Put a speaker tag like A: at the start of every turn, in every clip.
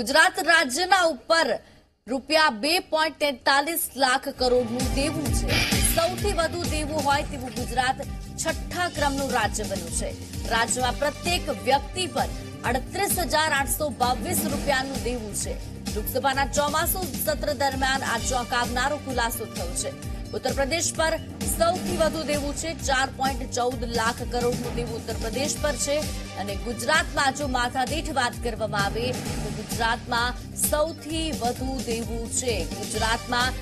A: ગુજરાત રાજ્યના ઉપર રૂપિયા બે પોઈન્ટ તેતાલીસ લાખ કરોડનું દેવું છે. સૌથી વધુ દેવું હોય તેવું ગુજરાત છઠ્ઠા ક્રમનું રાજ્ય બન્યું છે. રાજ્યમાં પ્રત્યેક વ્યક્તિ પર અડત્રીસ હજાર આઠસો બાવીસ રૂપિયાનું દેવું છે. લોકસભાના ચોમાસુ સત્ર દરમિયાન આ ચોંકાવનારો ખુલાસો થયો છે. ઉત્તર પ્રદેશ પર સૌથી વધુ દેવું છે, ચાર પોઈન્ટ ચૌદ લાખ કરોડનું દેવું ઉત્તર પ્રદેશ પર છે. અને ગુજરાતમાં જો માથાદીઠ વાત કરવામાં આવે, તો ગુજરાતમાં સૌથી વધુ દેવું છે. ગુજરાતમાં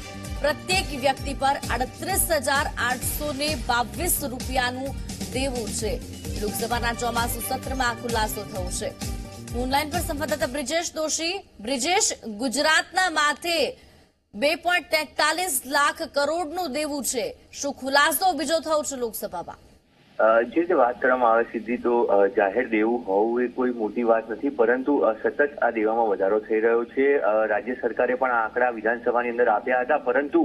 A: પ્રત્યેક વ્યક્તિ પર અડત્રીસ હજાર આઠસો બાવીસ રૂપિયાનું દેવું છે. લોકસભાના ચોમાસુ સત્રમાં ખુલાસો થયો છે. ઓનલાઈન પર સંવાદદાતા બ્રિજેશ દોશી. બ્રિજેશ, ગુજરાતના માથે બે પોઈન્ટ તેતાલીસ લાખ કરોડનું દેવું છે. શું ખુલાસો બીજો થયો છે લોકસભામાં?
B: જે જે વાત કરવામાં આવે સીધી તો જાહેર દેવું હોવું એ કોઈ મોટી વાત નથી, પરંતુ સતત આ દેવામાં વધારો થઈ રહ્યો છે. રાજ્ય સરકારે પણ આ આંકડા વિધાનસભાની અંદર આપ્યા હતા, પરંતુ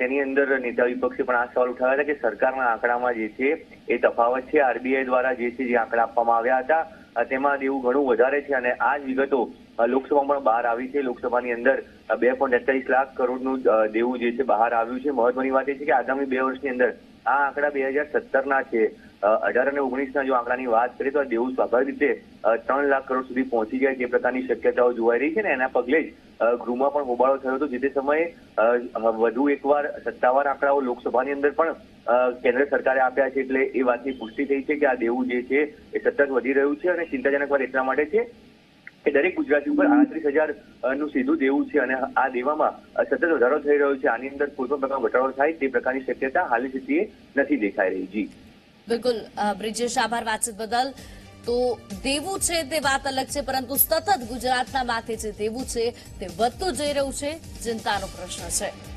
B: તેની અંદર નેતા વિપક્ષે પણ આ સવાલ ઉઠાવ્યા હતા કે સરકારના આંકડામાં જે છે એ તફાવત છે. આરબીઆઈ દ્વારા જે છે જે આંકડા આપવામાં આવ્યા હતા તેમાં દેવું ઘણું વધારે છે અને આ જ વિગતો લોકસભામાં પણ બહાર આવી છે. લોકસભાની અંદર બે પોઈન્ટ એકતાલીસ લાખ કરોડનું દેવું જે છે બહાર આવ્યું છે. મહત્વની વાત એ છે કે આગામી બે વર્ષની અંદર આ આંકડા બે હજાર સત્તરના છે. અઢાર અને ઓગણીસના જો આંકડાની વાત કરીએ તો દેવું સ્વાભાવિક રીતે ત્રણ લાખ કરોડ સુધી પહોંચી જાય તે પ્રકારની શક્યતાઓ જોવાઈ રહી છે ને એના પગલે જ ગૃહમાં પણ હોબાળો થયો હતો. જે તે સમયે વધુ એકવાર સત્તાવાર આંકડાઓ લોકસભાની અંદર પણ કેન્દ્ર સરકારે આપ્યા છે. એટલે એ વાતની પુષ્ટિ થઈ છે કે આ દેવું જે છે એ સતત વધી રહ્યું છે અને ચિંતાજનક વાત એટલા માટે છે કે દરેક ગુજરાતી ઉપર આડત્રીસ હજારનું સીધું દેવું છે અને આ દેવામાં સતત વધારો થઈ રહ્યો છે. આની અંદર કોઈ પણ પ્રકારનો ઘટાડો થાય તે પ્રકારની શક્યતા હાલની સ્થિતિએ નથી દેખાઈ રહી. જી.
A: બિલકુલ. બ્રિજેશ, આભાર વાતચીત બદલ. તો દેવું છે તે વાત અલગ છે, પરંતુ સતત ગુજરાતના માથે જે દેવું છે તે વધતું જઈ રહ્યું છે. ચિંતાનો પ્રશ્ન છે.